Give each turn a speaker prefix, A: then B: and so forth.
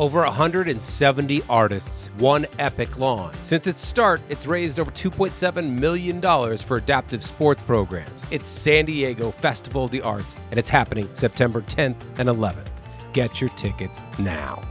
A: Over 170 artists, one epic lawn. Since its start, it's raised over $2.7 million for adaptive sports programs. It's San Diego Festival of the Arts, and it's happening September 10th and 11th. Get your tickets now.